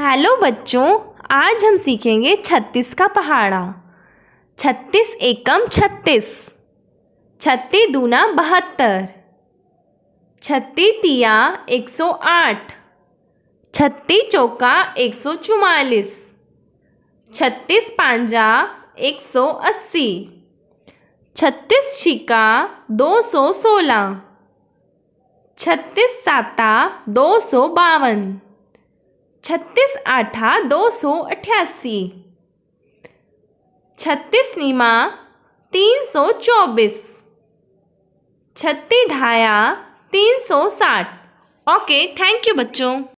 Hello बच्चों, आज हम सीखेंगे छत्तीस का पहाड़ा। छत्तीस एकम छत्तीस। छत्ती दूना बहत्तर। छत्ती तिया एक सौ आठ। छत्ती चौका एक सौ चुमालीस। छत्तीस पांजा एक सौ अस्सी। छत्तीस छिका दो सौ सोलह। छत्तीस साता दो सौ बावन। छत्तीस आठा दो सौ अठासी छत्तीस नीमा तीन सौ चौबीस। छत्तीस धाया तीन सौ साठ। ओके, थैंक यू बच्चों।